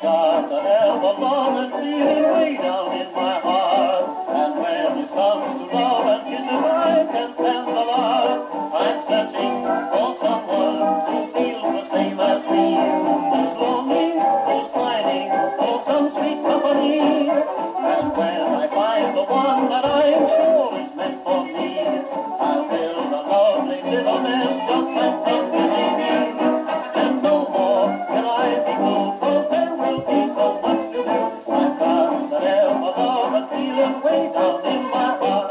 God, to have a love feeling way down in my heart. And when it comes to love and I can stand the lot. I'm searching for someone who feels the same as me. Who's lonely, who's for some sweet company. And when I find the one that I'm sure feeling way down in my heart.